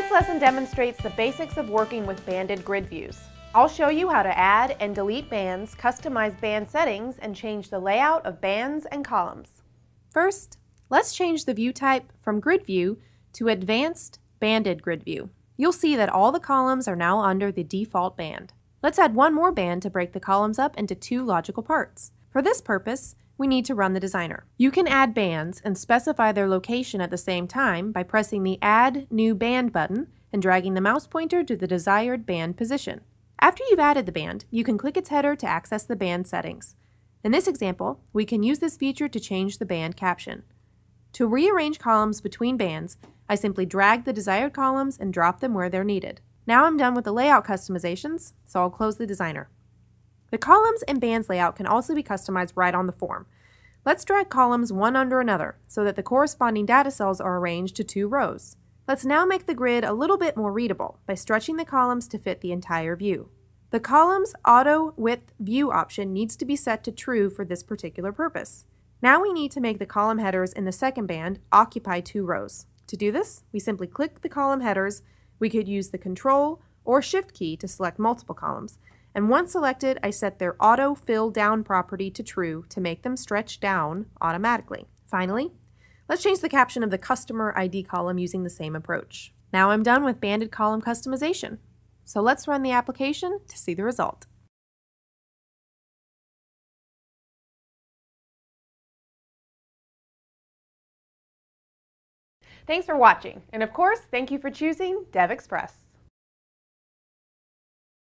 This lesson demonstrates the basics of working with banded grid views. I'll show you how to add and delete bands, customize band settings, and change the layout of bands and columns. First, let's change the view type from grid view to advanced banded grid view. You'll see that all the columns are now under the default band. Let's add one more band to break the columns up into two logical parts. For this purpose, we need to run the designer. You can add bands and specify their location at the same time by pressing the Add New Band button and dragging the mouse pointer to the desired band position. After you've added the band, you can click its header to access the band settings. In this example, we can use this feature to change the band caption. To rearrange columns between bands, I simply drag the desired columns and drop them where they're needed. Now I'm done with the layout customizations, so I'll close the designer. The columns and bands layout can also be customized right on the form. Let's drag columns one under another so that the corresponding data cells are arranged to two rows. Let's now make the grid a little bit more readable by stretching the columns to fit the entire view. The columns auto width view option needs to be set to true for this particular purpose. Now we need to make the column headers in the second band occupy two rows. To do this, we simply click the column headers. We could use the Control or Shift key to select multiple columns, and once selected, I set their auto fill down property to true to make them stretch down automatically. Finally, let's change the caption of the customer ID column using the same approach. Now I'm done with banded column customization. So let's run the application to see the result. Thanks for watching, and of course, thank you for choosing DevExpress.